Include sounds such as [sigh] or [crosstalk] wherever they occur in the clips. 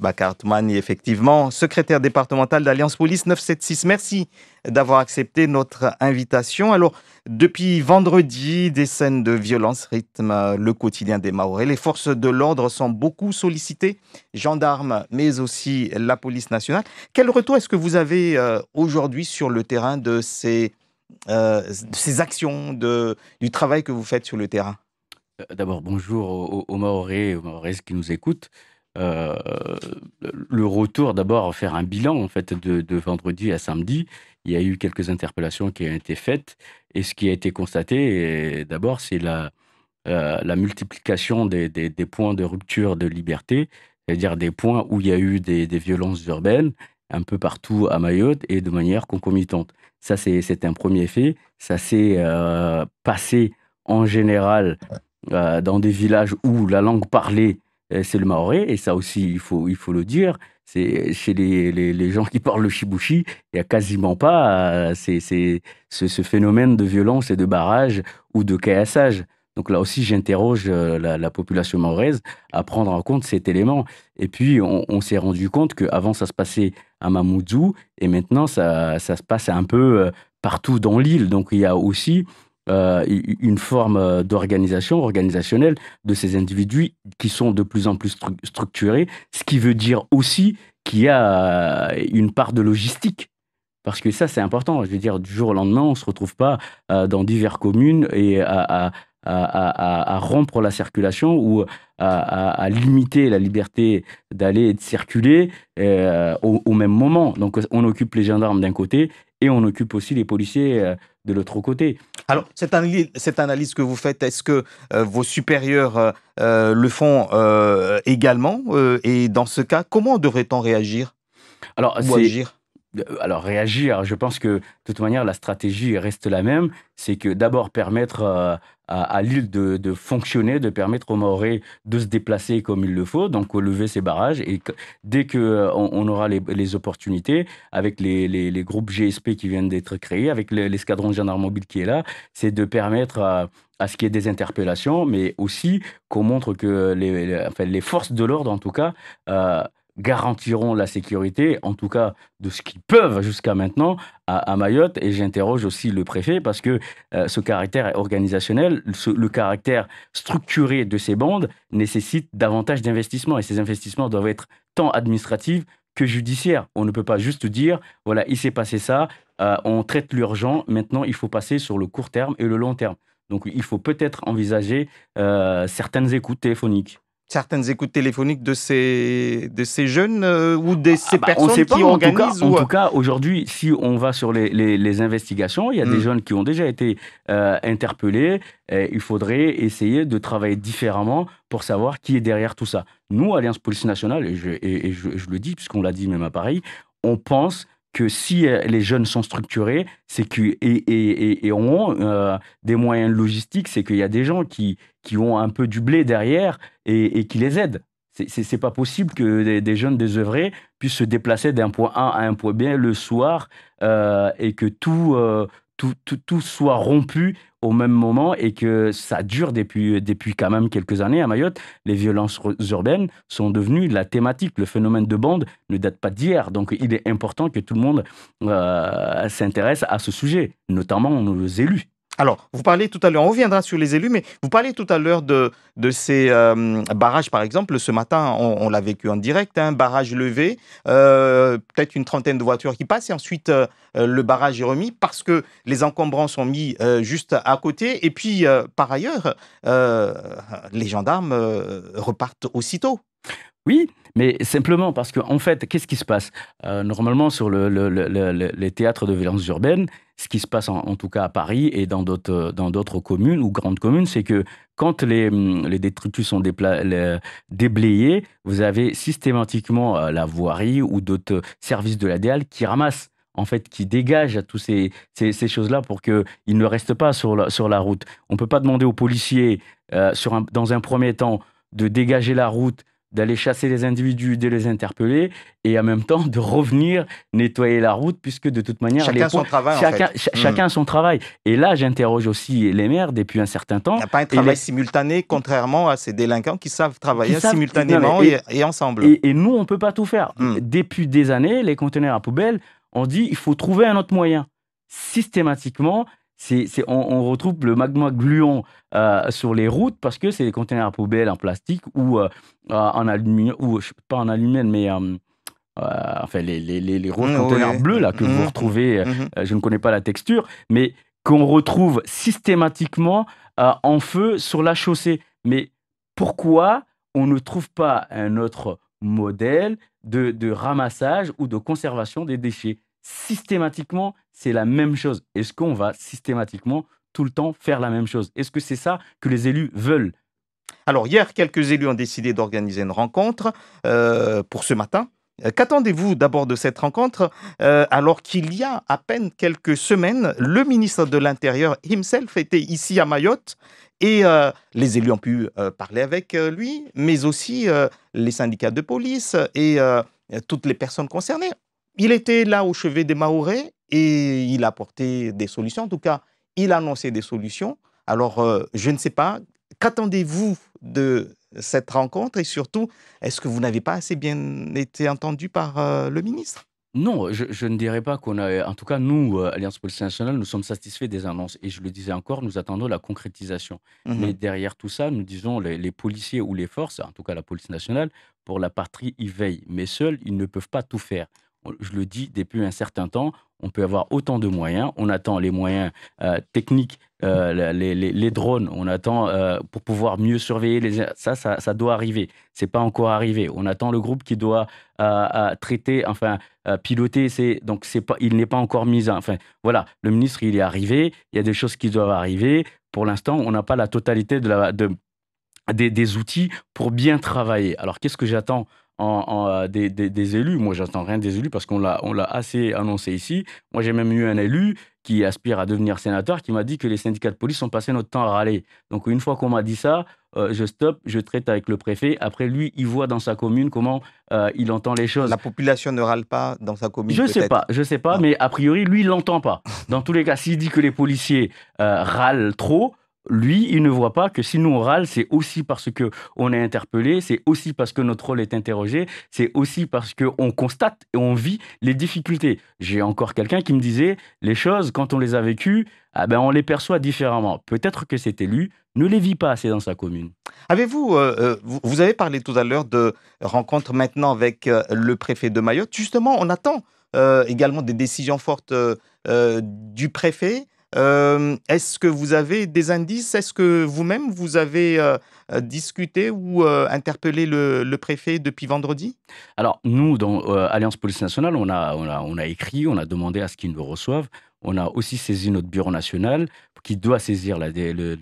Bakar Toumani, effectivement, secrétaire départemental d'Alliance Police 976. Merci d'avoir accepté notre invitation. Alors, depuis vendredi, des scènes de violence rythment le quotidien des Maoris. Les forces de l'ordre sont beaucoup sollicitées, gendarmes, mais aussi la police nationale. Quel retour est-ce que vous avez euh, aujourd'hui sur le terrain de ces, euh, ces actions, de, du travail que vous faites sur le terrain? Euh, D'abord, bonjour aux, Maoris et aux Maoris qui nous écoutent. Euh, le retour, d'abord, faire un bilan en fait de, vendredi à samedi. Il y a eu quelques interpellations qui ont été faites et ce qui a été constaté, d'abord, c'est la, euh, multiplication des, points de rupture de liberté, c'est-à-dire des points où il y a eu des, violences urbaines un peu partout à Mayotte et de manière concomitante. Ça, c'est un premier fait. Ça s'est euh, passé en général dans des villages où la langue parlée euh, c'est le maoré, et ça aussi, il faut, il faut le dire. C'est chez les, les, gens qui parlent le shibushi, il n'y a quasiment pas euh, c'est, ce, phénomène de violence et de barrage ou de caillassage. Donc là aussi, j'interroge euh, la, population maoraise à prendre en compte cet élément. Et puis, on, s'est rendu compte qu'avant, ça se passait à Mamoudzou, et maintenant, ça, ça se passe un peu partout dans l'île. Donc il y a aussi euh, une forme euh, d'organisation organisationnelle de ces individus qui sont de plus en plus structurés, ce qui veut dire aussi qu'il y a euh, une part de logistique. Parce que ça, c'est important. Je veux dire, du jour au lendemain, on ne se retrouve pas dans diverses communes et à, à, rompre la circulation ou à, limiter la liberté d'aller et de circuler au, même moment. Donc on occupe les gendarmes d'un côté et on occupe aussi les policiers de l'autre côté. Alors, cette analyse, cette analyse que vous faites, est-ce que euh, vos supérieurs euh, euh, le font également Et dans ce cas, comment devrait-on réagir? Alors, alors réagir, je pense que de toute manière la stratégie reste la même, c'est que d'abord permettre à, l'île de, fonctionner, de permettre aux Maoris de se déplacer comme il le faut, donc lever ces barrages. Et dès qu'on euh, on aura les, opportunités, avec les, groupes GSP qui viennent d'être créés, avec l'escadron de gendarmes mobile qui est là, c'est de permettre à, ce qu'il y ait des interpellations, mais aussi qu'on montre que les, forces de l'ordre, en tout cas, euh, garantiront la sécurité, en tout cas de ce qu'ils peuvent jusqu'à maintenant à, Mayotte. Et j'interroge aussi le préfet parce que euh, ce caractère organisationnel, le caractère structuré de ces bandes nécessite davantage d'investissements. Et ces investissements doivent être tant administratifs que judiciaires. On ne peut pas juste dire, voilà, il s'est passé ça, euh, on traite l'urgent, maintenant il faut passer sur le court terme et le long terme. Donc il faut peut-être envisager euh, certaines écoutes téléphoniques certaines écoutes téléphoniques de ces, de ces jeunes euh, ou de ah ces bah, personnes qui organisent En tout cas, aujourd'hui, si on va sur les, les, investigations, il y a des hmm. jeunes qui ont déjà été euh, interpellés. Et il faudrait essayer de travailler différemment pour savoir qui est derrière tout ça. Nous, Alliance Police Nationale, et je, et, je, je le dis puisqu'on l'a dit même à Paris, on pense que si euh, les jeunes sont structurés, c'est que et, ont euh, des moyens logistiques, c'est qu'il y a des gens qui, qui ont un peu du blé derrière et, qui les aident. C'est pas possible que des, jeunes désœuvrés puissent se déplacer d'un point A à un point B le soir euh, et que tout, tout, tout, soit rompu au même moment et que ça dure depuis, depuis quand même quelques années à Mayotte. Les violences urbaines sont devenues la thématique. Le phénomène de bande ne date pas d'hier. Donc il est important que tout le monde euh, s'intéresse à ce sujet, notamment nos élus. Alors, vous parlez tout à l'heure, on reviendra sur les élus, mais vous parlez tout à l'heure de, ces euh, barrages, par exemple. Ce matin, on, l'a vécu en direct, un hein, barrage levé, euh, peut-être une trentaine de voitures qui passent, et ensuite euh, le barrage est remis parce que les encombrants sont mis juste à côté. Et puis, par ailleurs, les gendarmes repartent aussitôt. Oui, mais simplement parce qu'en en fait, qu'est-ce qui se passe? Normalement, sur le, les théâtres de violence urbaine, ce qui se passe en, tout cas à Paris et dans d'autres, communes ou grandes communes, c'est que quand les, les détritus sont déblayés, vous avez systématiquement euh, la voirie ou d'autres services de la DEAL qui ramassent en fait, qui dégagent tous ces, choses-là pour qu'ils ne restent pas sur la, route. On ne peut pas demander aux policiers, euh, dans un premier temps, de dégager la route d'aller chasser les individus, de les interpeller et en même temps de revenir nettoyer la route puisque de toute manière chacun son travail chacun, en fait. chacun hmm. son travail et là j'interroge aussi les maires depuis un certain temps il n'y a pas un travail simultané contrairement à ces délinquants qui savent travailler simultanément et, ensemble et, nous on peut pas tout faire hmm. depuis des années les conteneurs à poubelle on dit il faut trouver un autre moyen systématiquement c'est, on, retrouve le magma gluant euh, sur les routes parce que c'est des conteneurs à poubelle en plastique ou euh, en aluminium, ou pas en aluminium, mais euh, enfin les, les, les, les mmh, conteneurs bleus là, que vous mmh. retrouvez, mmh. je ne connais pas la texture, mais qu'on retrouve systématiquement en feu sur la chaussée. Mais pourquoi on ne trouve pas un autre modèle de, de ramassage ou de conservation des déchets? Systématiquement, c'est la même chose. Est-ce qu'on va systématiquement tout le temps faire la même chose? Est-ce que c'est ça que les élus veulent? Alors hier, quelques élus ont décidé d'organiser une rencontre euh, pour ce matin. Euh, qu'attendez-vous d'abord de cette rencontre? Euh, alors qu'il y a à peine quelques semaines, le ministre de l'Intérieur himself était ici à Mayotte et les élus ont pu parler avec lui, mais aussi les syndicats de police et toutes les personnes concernées. Il était là au chevet des Mahorais et il a apporté des solutions. En tout cas, il a annoncé des solutions. Alors, euh, je ne sais pas, qu'attendez-vous de cette rencontre? Et surtout, est-ce que vous n'avez pas assez bien été entendu par euh, le ministre? Non, je, ne dirais pas qu'on a. En tout cas, nous, euh, Alliance Police Nationale, nous sommes satisfaits des annonces. Et je le disais encore, nous attendons la concrétisation. Mmh Mais derrière tout ça, nous disons les, les, policiers ou les forces, en tout cas la police nationale, pour la patrie, ils veillent. Mais seuls, ils ne peuvent pas tout faire je le dis depuis un certain temps, on peut avoir autant de moyens. On attend les moyens euh, techniques, euh, les, drones, on attend euh, pour pouvoir mieux surveiller les. Ça, ça, doit arriver. C'est pas encore arrivé. On attend le groupe qui doit traiter, enfin piloter. Donc il n'est pas encore mis. enfin voilà, le ministre il est arrivé. Il y a des choses qui doivent arriver. Pour l'instant, on n'a pas la totalité des outils pour bien travailler. Alors qu'est-ce que j'attends en, euh, des, des, élus. Moi, j'attends rien des élus parce qu'on l'a, on l'a assez annoncé ici. Moi, j'ai même eu un élu qui aspire à devenir sénateur qui m'a dit que les syndicats de police ont passé notre temps à râler. Donc, une fois qu'on m'a dit ça, euh, je stoppe, je traite avec le préfet. Après, lui, il voit dans sa commune comment euh, il entend les choses. La population ne râle pas dans sa commune Je sais pas, je sais pas, mais a priori, lui, il l'entend pas. Dans tous les cas, s'il dit que les policiers râlent trop, lui, il ne voit pas que si nous on râle, c'est aussi parce que on est interpellé, c'est aussi parce que notre rôle est interrogé, c'est aussi parce que on constate et on vit les difficultés. J'ai encore quelqu'un qui me disait les choses quand on les a vécues, ah ben on les perçoit différemment. Peut-être que cet élu ne les vit pas assez dans sa commune. Avez-vous, euh, euh, vous avez parlé tout à l'heure de rencontre maintenant avec euh, le préfet de Mayotte. Justement, on attend également des décisions fortes du préfet. Euh, est-ce que vous avez des indices? Est-ce que vous-même, vous avez euh, euh, discuté ou interpellé le, préfet depuis vendredi? Alors, nous, dans Alliance Police Nationale, on a, écrit, on a demandé à ce qu'ils nous reçoivent. On a aussi saisi notre bureau national qui doit saisir le,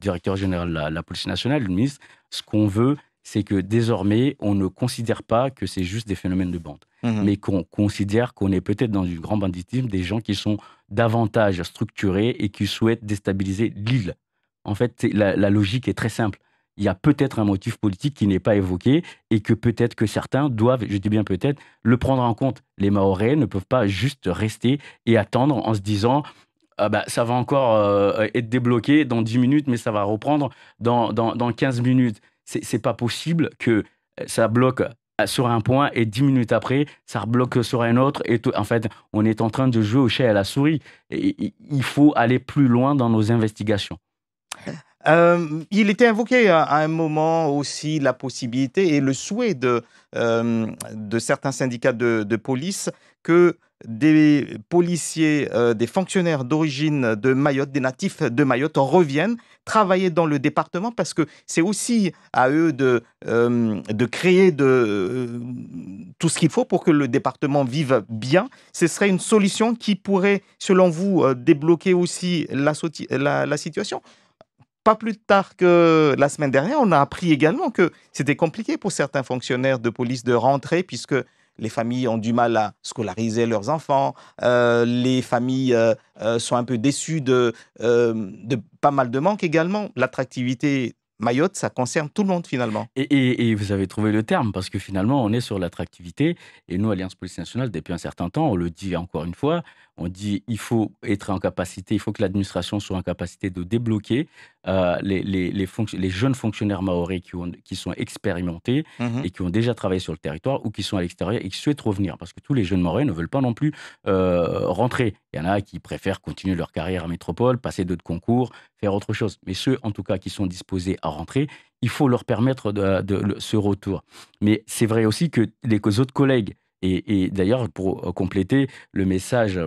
directeur général de la police nationale, le ministre. Ce qu'on veut, c'est que désormais, on ne considère pas que c'est juste des phénomènes de bande, mmh mais qu'on considère qu'on est peut-être dans du grand banditisme des gens qui sont davantage structurés et qui souhaitent déstabiliser l'île. En fait, la, logique est très simple. Il y a peut-être un motif politique qui n'est pas évoqué et que peut-être que certains doivent, je dis bien peut-être, le prendre en compte. Les Mahorais ne peuvent pas juste rester et attendre en se disant ah bah, ça va encore euh, être débloqué dans 10 minutes, mais ça va reprendre dans, dans, dans 15 minutes c'est pas possible que euh, ça bloque euh, sur un point et dix minutes après, ça rebloque sur un autre. Et. En fait, on est en train de jouer au chat et à la souris. Il faut aller plus loin dans nos investigations. Euh, il était invoqué à, un moment aussi la possibilité et le souhait de, certains syndicats de police que des policiers, euh, des fonctionnaires d'origine de Mayotte, des natifs de Mayotte reviennent travailler dans le département parce que c'est aussi à eux de, euh, de créer de, euh, tout ce qu'il faut pour que le département vive bien. Ce serait une solution qui pourrait, selon vous, débloquer aussi la, la, la situation? Pas plus tard que la semaine dernière, on a appris également que c'était compliqué pour certains fonctionnaires de police de rentrer puisque les familles ont du mal à scolariser leurs enfants, euh, les familles euh, euh, sont un peu déçues de, de pas mal de manques également. L'attractivité Mayotte, ça concerne tout le monde finalement. Et, vous avez trouvé le terme, parce que finalement, on est sur l'attractivité. Et nous, Alliance Police Nationale, depuis un certain temps, on le dit encore une fois, on dit il faut être en capacité, il faut que l'administration soit en capacité de débloquer euh, les, les, les, jeunes fonctionnaires maoris qui, ont, qui sont expérimentés mmh et qui ont déjà travaillé sur le territoire ou qui sont à l'extérieur et qui souhaitent revenir. Parce que tous les jeunes maoris ne veulent pas non plus euh, rentrer. Il y en a qui préfèrent continuer leur carrière à métropole, passer d'autres concours, faire autre chose. Mais ceux, en tout cas, qui sont disposés à rentrer, il faut leur permettre de, ce retour. Mais c'est vrai aussi que les autres collègues et, d'ailleurs, pour euh, compléter le message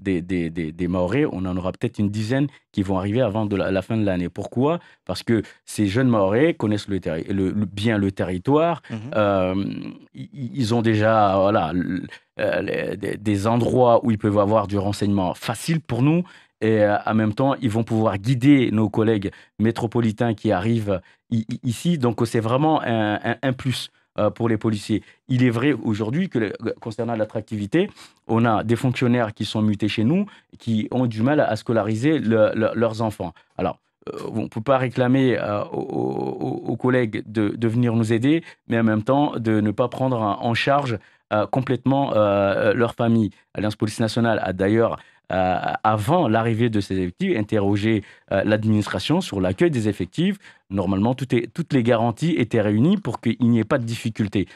des, des, des, Maoris, on en aura peut-être une dizaine qui vont arriver avant de la, fin de l'année. Pourquoi? Parce que ces jeunes Maoris connaissent le, bien le territoire. Mmh euh, ils ont déjà voilà, euh, des endroits où ils peuvent avoir du renseignement facile pour nous. Et en même temps, ils vont pouvoir guider nos collègues métropolitains qui arrivent ici. Donc, c'est vraiment un plus. Euh, pour les policiers. Il est vrai aujourd'hui que concernant l'attractivité, on a des fonctionnaires qui sont mutés chez nous, qui ont du mal à scolariser leurs enfants. Alors, euh, on ne peut pas réclamer euh, aux, collègues de, venir nous aider, mais en même temps de ne pas prendre en charge complètement leur famille. Alliance Police Nationale a d'ailleurs euh, avant l'arrivée de ces effectifs, interroger euh, l'administration sur l'accueil des effectifs. Normalement, toutes les garanties étaient réunies pour qu'il n'y ait pas de difficultés.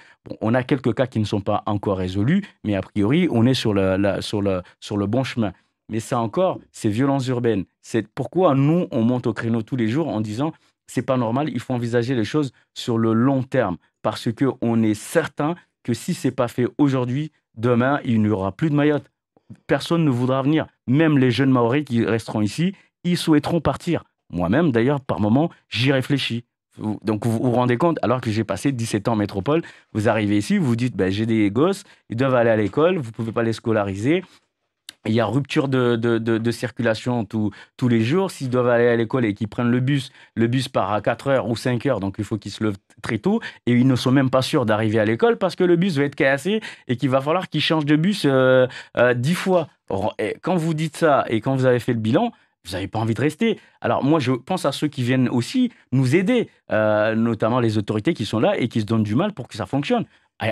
on a quelques cas qui ne sont pas encore résolus, mais a priori, on est sur le bon chemin. Mais ça encore, c'est violence urbaine. C'est pourquoi nous, on monte au créneau tous les jours en disant c'est pas normal, il faut envisager les choses sur le long terme parce que on est certain que si c'est pas fait aujourd'hui, demain, il n'y aura plus de Mayotte personne ne voudra venir. Même les jeunes Maoris qui resteront ici, ils souhaiteront partir. Moi-même, d'ailleurs, par moment, j'y réfléchis. Donc vous vous rendez compte, alors que j'ai passé 17 ans en métropole, vous arrivez ici, vous dites, ben, j'ai des gosses, ils doivent aller à l'école, vous ne pouvez pas les scolariser, il y a rupture de, circulation tous les jours. S'ils doivent aller à l'école et qu'ils prennent le bus, le bus part à 4 heures ou 5 heures, donc il faut qu'ils se lèvent très tôt. Et ils ne sont même pas sûrs d'arriver à l'école parce que le bus va être cassé et qu'il va falloir qu'ils changent de bus euh, euh, dix 10 fois. quand vous dites ça et quand vous avez fait le bilan, vous n'avez pas envie de rester. Alors moi, je pense à ceux qui viennent aussi nous aider, euh, notamment les autorités qui sont là et qui se donnent du mal pour que ça fonctionne.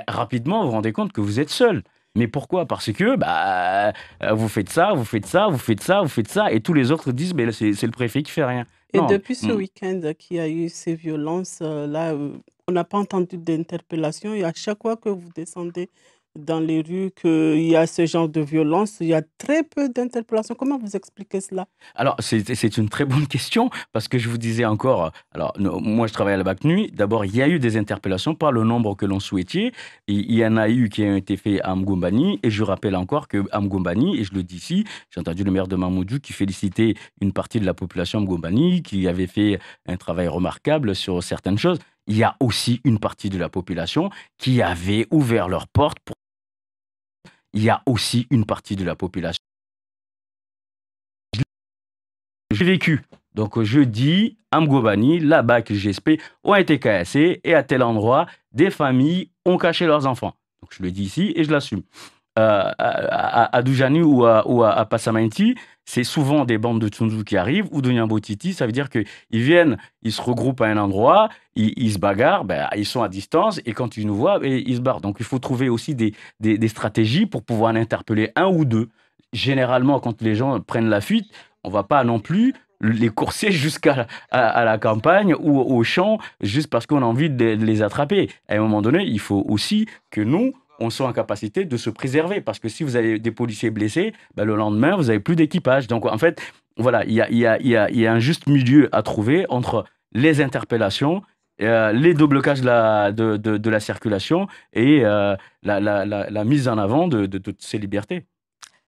rapidement, vous vous rendez compte que vous êtes seul. Mais pourquoi? Parce que bah, euh, vous faites ça, vous faites ça, vous faites ça, vous faites ça, et tous les autres disent mais c'est le préfet qui fait rien. Et depuis ce mm. week-end qu'il y a eu ces violences, euh, là, euh, on n'a pas entendu d'interpellation. Et à chaque fois que vous descendez dans les rues qu'il y a ce genre de violence, il y a très peu d'interpellations. Comment vous expliquez cela? Alors, c'est une très bonne question parce que je vous disais encore, alors moi je travaille à la BAC d'abord il y a eu des interpellations, pas le nombre que l'on souhaitait, il y en a eu qui ont été faits à Mgombani. Et je rappelle encore que à Mgombani, et je le dis ici, j'ai entendu le maire de Mamoudou qui félicitait une partie de la population Mgombani qui avait fait un travail remarquable sur certaines choses. Il y a aussi une partie de la population qui avait ouvert leurs portes pour il y a aussi une partie de la population. J'ai vécu. Donc je dis, Amgobani, là-bas que GSP ont été cassés et à tel endroit, des familles ont caché leurs enfants. Donc je le dis ici et je l'assume. Euh, à, à, ou à, ou à, c'est souvent des bandes de Tsunzu qui arrivent ou de Nyambotiti. Ça veut dire qu'ils viennent, ils se regroupent à un endroit, ils, se bagarrent, ben, ils sont à distance et quand ils nous voient, ben, ils se barrent. Donc il faut trouver aussi des, des, stratégies pour pouvoir en interpeller un ou deux. Généralement, quand les gens prennent la fuite, on va pas non plus les courser [laughs] jusqu'à à, la campagne ou au champ juste parce qu'on a envie de les attraper. À un moment donné, il faut aussi que nous, on soit en capacité de se préserver. Parce que si vous avez des policiers blessés, ben, le lendemain, vous n'avez plus d'équipage. Donc, en fait, voilà, il y a, y, a, un juste milieu à trouver entre les interpellations, euh, les déblocages de de, la circulation et euh, la, mise en avant de toutes ces libertés.